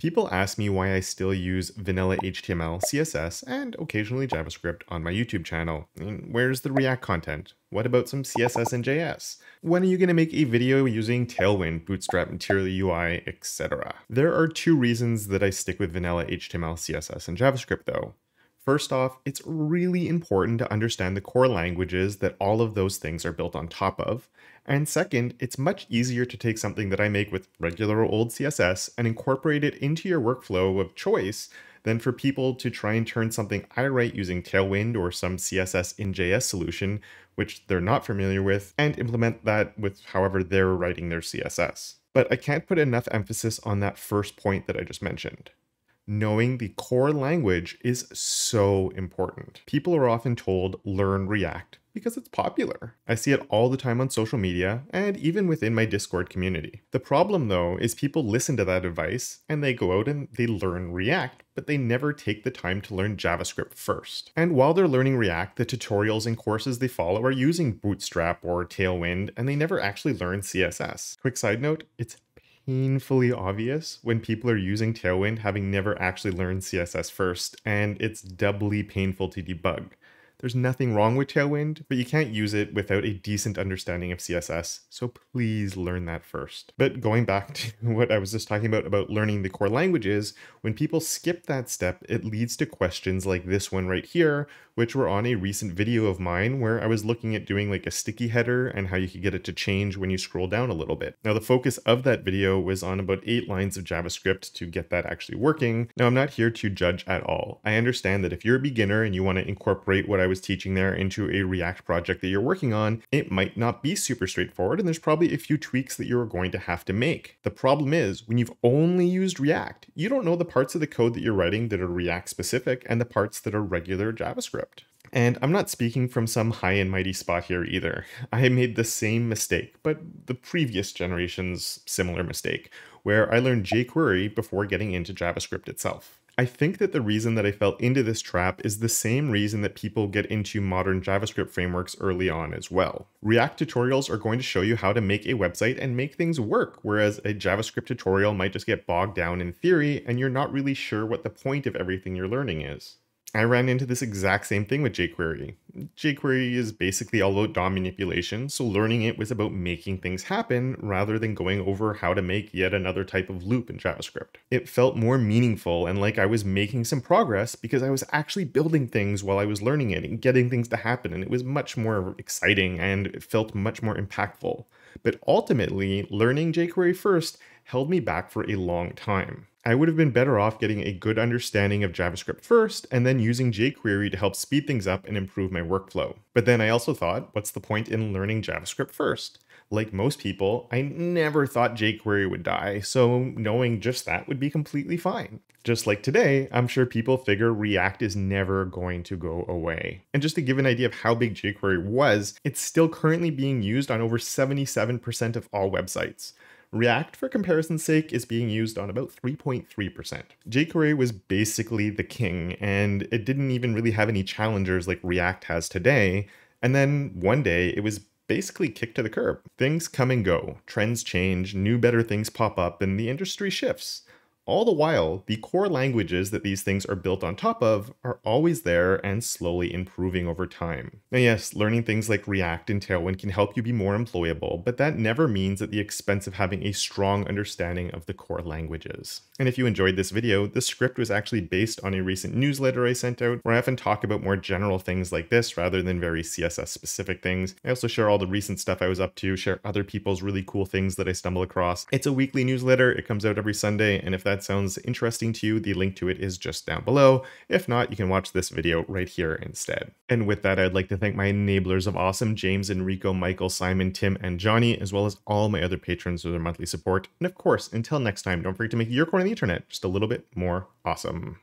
People ask me why I still use vanilla HTML, CSS, and occasionally JavaScript on my YouTube channel. where's the React content? What about some CSS and JS? When are you going to make a video using Tailwind, Bootstrap, Material UI, etc.? There are two reasons that I stick with vanilla HTML, CSS, and JavaScript though. First off, it's really important to understand the core languages that all of those things are built on top of. And second, it's much easier to take something that I make with regular old CSS and incorporate it into your workflow of choice than for people to try and turn something I write using Tailwind or some CSS in JS solution, which they're not familiar with, and implement that with however they're writing their CSS. But I can't put enough emphasis on that first point that I just mentioned knowing the core language is so important. People are often told learn React because it's popular. I see it all the time on social media and even within my Discord community. The problem though is people listen to that advice and they go out and they learn React, but they never take the time to learn JavaScript first. And while they're learning React, the tutorials and courses they follow are using Bootstrap or Tailwind and they never actually learn CSS. Quick side note, it's painfully obvious when people are using Tailwind having never actually learned CSS first, and it's doubly painful to debug. There's nothing wrong with Tailwind, but you can't use it without a decent understanding of CSS, so please learn that first. But going back to what I was just talking about, about learning the core languages, when people skip that step, it leads to questions like this one right here, which were on a recent video of mine where I was looking at doing like a sticky header and how you could get it to change when you scroll down a little bit. Now the focus of that video was on about eight lines of JavaScript to get that actually working. Now I'm not here to judge at all. I understand that if you're a beginner and you want to incorporate what I was teaching there into a React project that you're working on, it might not be super straightforward and there's probably a few tweaks that you're going to have to make. The problem is when you've only used React, you don't know the parts of the code that you're writing that are React specific and the parts that are regular JavaScript. And I'm not speaking from some high and mighty spot here either. I made the same mistake, but the previous generation's similar mistake, where I learned jQuery before getting into JavaScript itself. I think that the reason that I fell into this trap is the same reason that people get into modern JavaScript frameworks early on as well. React tutorials are going to show you how to make a website and make things work, whereas a JavaScript tutorial might just get bogged down in theory and you're not really sure what the point of everything you're learning is. I ran into this exact same thing with jQuery. jQuery is basically all about DOM manipulation, so learning it was about making things happen rather than going over how to make yet another type of loop in JavaScript. It felt more meaningful and like I was making some progress because I was actually building things while I was learning it and getting things to happen, and it was much more exciting and it felt much more impactful. But ultimately, learning jQuery first held me back for a long time. I would have been better off getting a good understanding of JavaScript first and then using jQuery to help speed things up and improve my workflow. But then I also thought, what's the point in learning JavaScript first? Like most people, I never thought jQuery would die, so knowing just that would be completely fine. Just like today, I'm sure people figure React is never going to go away. And just to give an idea of how big jQuery was, it's still currently being used on over 77% of all websites. React, for comparison's sake, is being used on about 3.3%. jQuery was basically the king, and it didn't even really have any challengers like React has today. And then one day it was basically kicked to the curb. Things come and go, trends change, new better things pop up, and the industry shifts. All the while, the core languages that these things are built on top of are always there and slowly improving over time. Now yes, learning things like React and Tailwind can help you be more employable, but that never means at the expense of having a strong understanding of the core languages. And if you enjoyed this video, the script was actually based on a recent newsletter I sent out where I often talk about more general things like this rather than very CSS specific things. I also share all the recent stuff I was up to, share other people's really cool things that I stumble across. It's a weekly newsletter, it comes out every Sunday, and if that's that sounds interesting to you, the link to it is just down below. If not, you can watch this video right here instead. And with that, I'd like to thank my enablers of awesome, James, Enrico, Michael, Simon, Tim, and Johnny, as well as all my other patrons for their monthly support. And of course, until next time, don't forget to make your corner of the internet just a little bit more awesome.